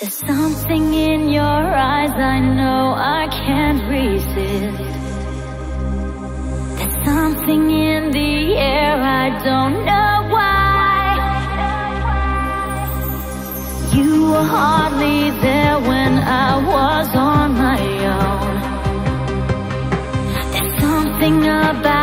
There's something in your eyes I know I can't resist. There's something in the air I don't know why. You were hardly there when I was on my own. There's something about.